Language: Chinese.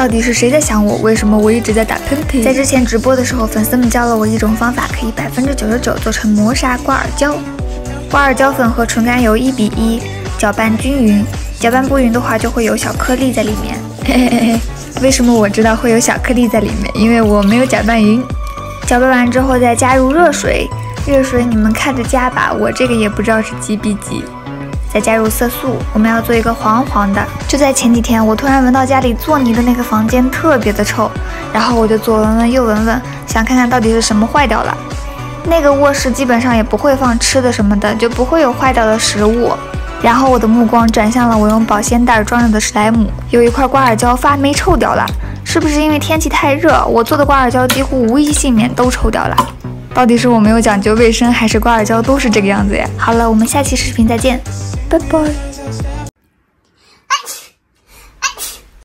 到底是谁在想我？为什么我一直在打喷嚏？在之前直播的时候，粉丝们教了我一种方法，可以百分之九十九做成磨砂瓜尔胶。瓜尔胶粉和纯甘油一比一，搅拌均匀。搅拌不匀的话，就会有小颗粒在里面。嘿嘿嘿嘿。为什么我知道会有小颗粒在里面？因为我没有搅拌匀。搅拌完之后再加入热水，热水你们看着加吧，我这个也不知道是几比几。再加入色素，我们要做一个黄黄的。就在前几天，我突然闻到家里做泥的那个房间特别的臭，然后我就左闻闻右闻闻，想看看到底是什么坏掉了。那个卧室基本上也不会放吃的什么的，就不会有坏掉的食物。然后我的目光转向了我用保鲜袋装着的史莱姆，有一块瓜尔胶发霉臭掉了，是不是因为天气太热，我做的瓜尔胶几乎无一幸免都臭掉了？到底是我没有讲究卫生，还是瓜尔胶都是这个样子呀？好了，我们下期视频再见。拜拜。